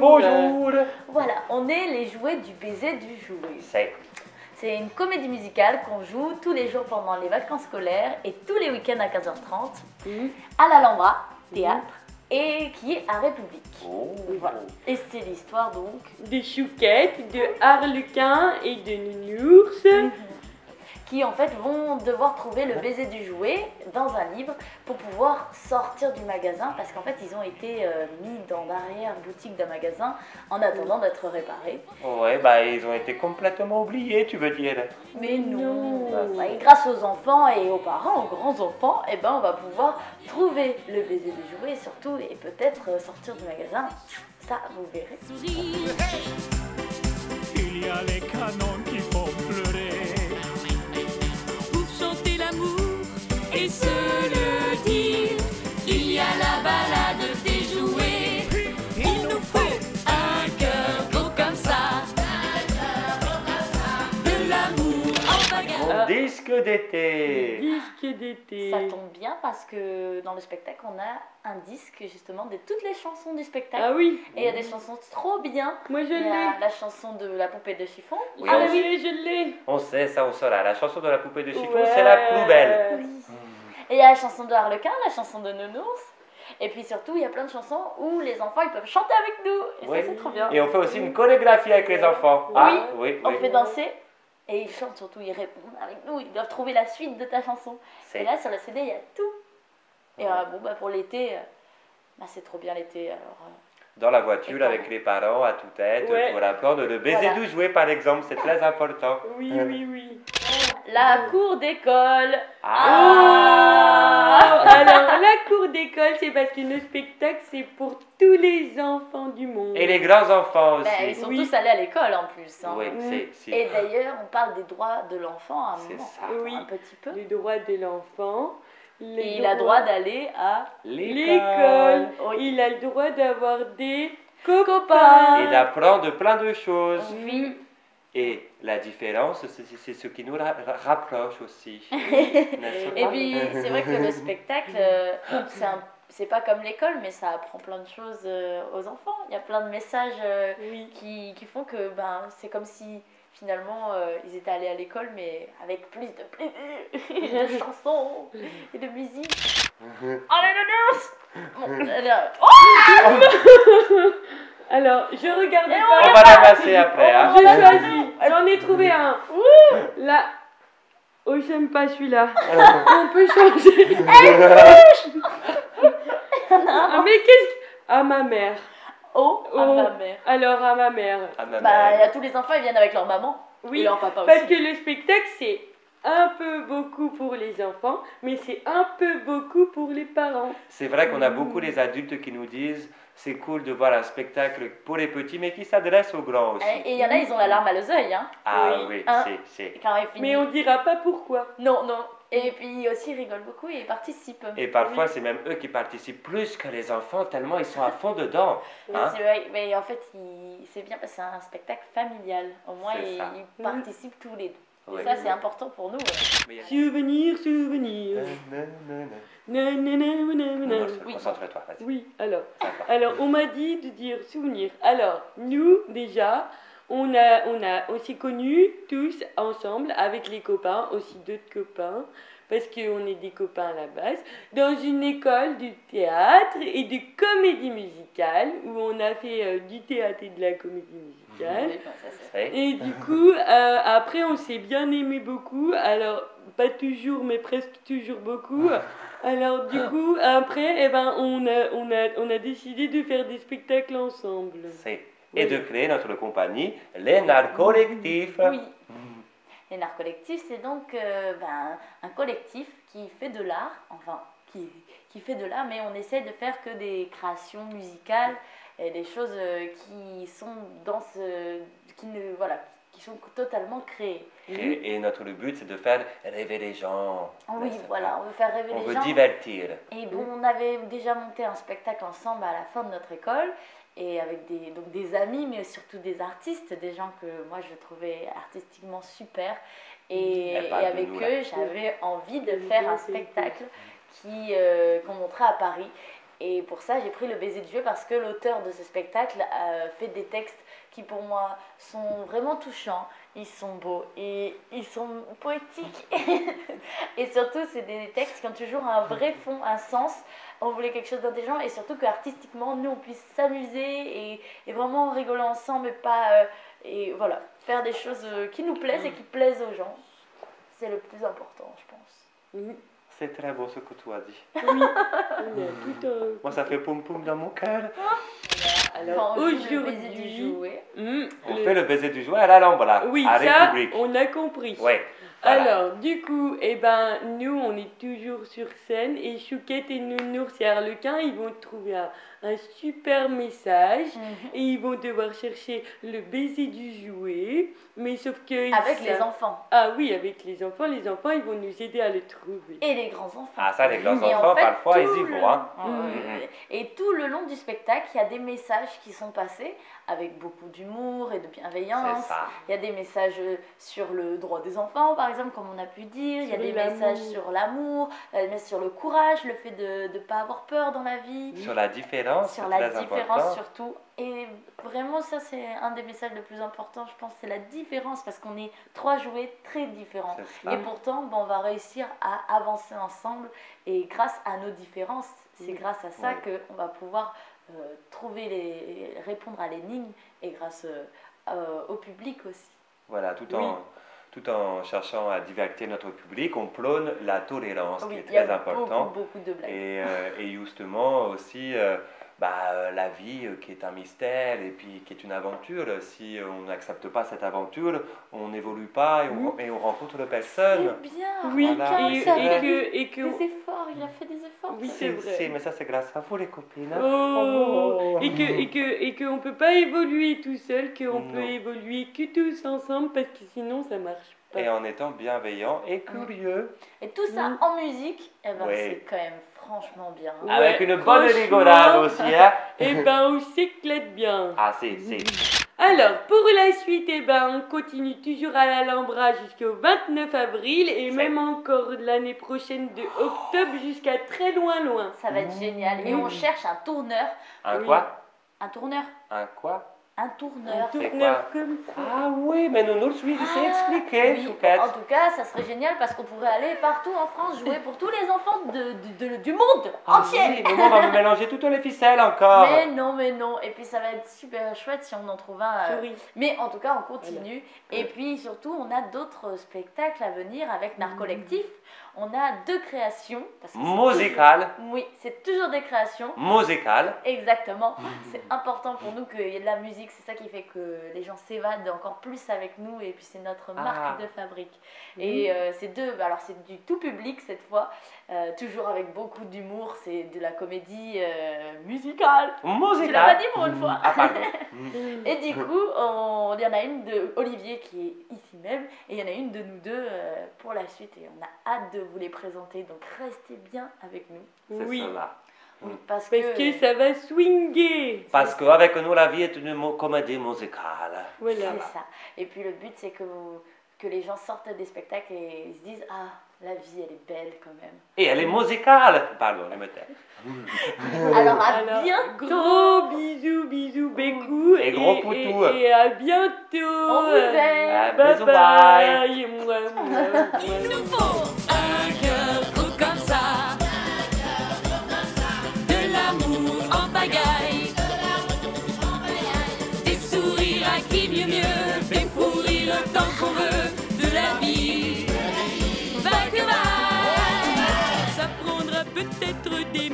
Bonjour. Voilà, on est les jouets du baiser du jouet. C'est C'est une comédie musicale qu'on joue tous les jours pendant les vacances scolaires et tous les week-ends à 15h30 Mhm. à l'Alhambra Théâtre et qui est à République. Oh. Voilà. Et c'est l'histoire donc De chouquettes, de harlequins et de nounours. Qui en fait vont devoir trouver le baiser du jouet dans un livre pour pouvoir sortir du magasin parce qu'en fait ils ont été euh, mis dans l'arrière-boutique d'un magasin en attendant d'être réparés. Ouais, bah ils ont été complètement oubliés, tu veux dire. Mais non, Non. Ouais, et grâce aux enfants et aux parents, aux grands-enfants, eh ben, on va pouvoir trouver le baiser du jouet surtout et peut-être euh, sortir du magasin. Ça, vous verrez. Mon disque d'été. Disque d'été. Ça tombe bien parce que dans le spectacle, on a un disque justement de toutes les chansons du spectacle. Ah oui, Et il y a des chansons trop bien. moi je l'ai. la chanson de la poupée de chiffon. Oui, ah on, oui, je l'ai. on sait, ça on saura. La chanson de la poupée de chiffon, Ouais. c'est la plus belle. Et il y a la chanson de Harlequin, la chanson de Nounours. Et puis surtout, il y a plein de chansons où les enfants ils peuvent chanter avec nous. Et Oui. ça, c'est trop bien. Et on fait aussi une chorégraphie avec les enfants. Ah, oui, On oui. fait danser et ils chantent surtout, ils répondent avec nous, ils doivent trouver la suite de ta chanson. Et là sur la CD il y a tout. Et euh, bon bah pour l'été, euh, bah, c'est trop bien l'été alors. euh, dans la voiture avec les parents à toute-tête Ouais. pour apprendre le baiser Voilà. du jouet par exemple, c'est très important. Oui, oui, oui. La cour d'école. Ah. Oh, alors, la cour d'école, c'est parce que le spectacle, c'est pour tous les enfants du monde. Et les grands enfants Bah, ils aussi. sont Oui. tous allés à l'école en plus. hein. Oui, c'est c'est- Et d'ailleurs, on parle des droits de l'enfant à un moment, ça. Oui. un petit peu. Les droits de l'enfant. Et il a droit d'aller à l'école. Oui. Il a le droit d'avoir des copains. et d'apprendre plein de choses. Oui. Et la différence, c'est- ce qui nous ra- ra- rapproche aussi. Et puis, c'est vrai que le spectacle, euh, c'est un- c'est pas comme l'école, mais ça apprend plein de choses euh, aux enfants. Il y a plein de messages euh, Oui. qui, qui font que ben, c'est comme si finalement euh, ils étaient allés à l'école, mais avec plus de plaisir, de chansons et de musique. Allez, le nurse Bon, alors- Oh Alors, je regarde Et pas. On va ramasser après. Hein. Je choisis. J'en ai trouvé un. Là. Oh, j'aime pas celui-là. On peut changer. Ah, mais qu'est-ce que. À ma mère. Oh, à Oh. ma mère. Alors, à ma mère. Ah, ma Bah, il y mère. a tous les enfants, ils viennent avec leur maman. Oui, Et leur papa Parce aussi. que le spectacle, c'est un peu beaucoup pour les enfants, mais c'est un peu beaucoup pour les parents. C'est vrai qu'on a beaucoup les adultes qui nous disent c'est cool de voir un spectacle pour les petits, mais qui s'adresse aux grands aussi. Et il y en a, ils ont la larme à l'œil, hein. Ah Oui. oui, Hein. c'est- c'est. Quand ils finissent. Mais on dira pas pourquoi. Non, non. Et puis aussi, ils rigolent beaucoup et ils participent. Et parfois, c'est même eux qui participent plus que les enfants, tellement ils sont à fond dedans. Mais Hein c'est vrai, mais en fait, c'est bien parce que c'est un spectacle familial. Au moins, ils, ils participent tous les deux. Oui. Et ça, c'est important pour nous. Y a- Souvenir, souvenir. Non, non, non. Nanana, nanana. Non, Oui. Concentre-toi, vas-y. Oui, alors. Alors, on m'a dit de dire souvenir. Alors, nous, déjà, on, a, on, a, on s'est connus tous ensemble avec les copains, aussi d'autres copains, parce qu'on est des copains à la base, dans une école de théâtre et de comédie musicale, où on a fait euh, du théâtre et de la comédie musicale. Et du coup, euh, après, on s'est bien aimé beaucoup. Alors, pas toujours, mais presque toujours beaucoup. Alors, du coup, après, eh ben, on, a, on, a, on a décidé de faire des spectacles ensemble. C'est- Et de créer notre compagnie, les narcollectifs. Oui. Les narcollectifs, c'est donc euh, ben, un collectif qui fait de l'art, enfin, qui, qui fait de l'art, mais on essaie de faire que des créations musicales et des choses euh, qui sont dans ce. qui ne. voilà, qui sont totalement créées. Et, et notre but, c'est de faire rêver les gens. Oui, voilà, on veut faire rêver On les veut gens. divertir. Et bon, on avait déjà monté un spectacle ensemble à la fin de notre école, et avec des, donc des amis, mais surtout des artistes, des gens que moi je trouvais artistiquement super. Et, de avec nous, eux, j'avais envie de faire un spectacle qui, euh, qu'on montrait à Paris. Et pour ça, j'ai pris le baiser du jouet parce que l'auteur de ce spectacle a fait des textes qui pour moi sont vraiment touchants, ils sont beaux et ils sont poétiques. et surtout, c'est des textes qui ont toujours un vrai fond, un sens. On voulait quelque chose d'intelligent et surtout qu'artistiquement, nous, on puisse s'amuser et, et vraiment rigoler ensemble et pas... euh, et voilà, faire des choses euh, qui nous plaisent et qui plaisent aux gens. C'est le plus important, je pense. C'est très beau ce que tu as dit. Oui, tout un... Moi, ça fait poum poum dans mon cœur. Alors aujourd'hui, hmm, On le- fait le baiser du jouet à la lampe, là. oui, à ça, République. on a compris. Ouais. voilà. Alors, du coup, eh ben, nous, on est toujours sur scène et Chouquette et Nounours et Harlequin, ils vont trouver un, un super message Mhm. et ils vont devoir chercher le baiser du jouet, mais sauf que... Avec les enfants Ah oui, avec les enfants, les enfants, ils vont nous aider à le trouver. et les grands-enfants. Ah, ça, les grands Et en enfants, fait, parfois, ils y le- vont. Hein. Mhm. Et tout le long du spectacle, il y a des messages qui sont passés avec beaucoup d'humour et de bienveillance. Il y a des messages sur le droit des enfants, par exemple, comme on a pu dire. Il y a des messages sur l'amour, euh, des messages sur le courage, le fait de ne pas avoir peur dans la vie. Sur la différence, Sur la différence important. surtout. Et vraiment, ça, c'est un des messages les plus importants, je pense, c'est la différence, parce qu'on est trois jouets très différents. Et pourtant, ben, on va réussir à avancer ensemble. Et grâce à nos différences, c'est grâce à ça Oui. qu'on va pouvoir euh, trouver les, répondre à l'énigme et grâce euh, euh, au public aussi. Voilà, tout Oui. en, tout en cherchant à divertir notre public, on prône la tolérance, Oui, qui est très important. beaucoup, beaucoup de blagues. Et, euh, et justement aussi euh, bah, euh, la vie euh, qui est un mystère et puis qui est une aventure. Si on n'accepte pas cette aventure, on n'évolue pas et on, et on rencontre de personnes. C'est bien. Oui, Voilà, et, que... Que Des efforts, il a fait des efforts. Oui, c'est vrai. Si, mais ça c'est grâce à vous les copines. hein. Oh, et que et que et qu'on peut pas évoluer tout seul, qu'on peut évoluer que tous ensemble parce que sinon ça marche pas. Et en étant bienveillant et curieux. Et tout ça Mm. en musique, eh ben, Oui. c'est quand même franchement bien. Ouais, Avec une bonne rigolade aussi. Hein. Eh ben on s'éclate bien. Ah, c'est. c'est- Alors pour la suite, eh ben on continue toujours à l'Alhambra jusqu'au 29 avril et même encore l'année prochaine de octobre jusqu'à très loin loin. Ça va être génial. Et on cherche un tourneur. Un Oui. quoi? Un tourneur Un quoi? Un Un tourneur. C'est tourneur comme ça. Ah oui, mais nous nous le suivons, c'est Ah, expliqué, oui. Chouquette. En tout cas, ça serait génial parce qu'on pourrait aller partout en France jouer pour tous les enfants de, de- de- du monde Ah entier. si, mais on va me mélanger toutes les ficelles encore. Mais non, mais non. Et puis ça va être super chouette si on en trouve un. euh, Souris. Mais en tout cas, on continue. Et puis surtout, on a d'autres spectacles à venir avec Narcollectif. On a deux créations. parce que c'est Musical, toujours- Oui, c'est toujours des créations. musical. Exactement. C'est important pour nous qu'il y ait de la musique. C'est ça qui fait que les gens s'évadent encore plus avec nous. Et puis c'est notre marque Ah. de fabrique. Et euh, c'est deux. Alors c'est du tout public cette fois. euh, toujours avec beaucoup d'humour. C'est de la comédie euh, musicale. Tu l'as pas Musical. dit pour une fois. Ah, pardon. Et du coup, on- il y en a une de Olivier qui est ici même, et il y en a une de nous deux euh, pour la suite, et on a hâte de vous les présenter, donc restez bien avec nous. Oui. Oui, parce, parce que ça va swinger. Parce qu'avec nous, la vie est une comédie musicale. Voilà. c'est ça. Et puis le but, c'est que, vous- que les gens sortent des spectacles et ils se disent Ah, la vie, elle est belle quand même. Et elle est musicale. Pardon, je me tais. Alors à Alors, bientôt Gros bisous, bisous, Bécou. Et gros poutou. Et, et à bientôt. On vous aime Ah, Bye bisous, bye. bye. qui mieux mieux, des fous rires tant qu'on veut, de la vie. Va que va, ça prendra peut-être des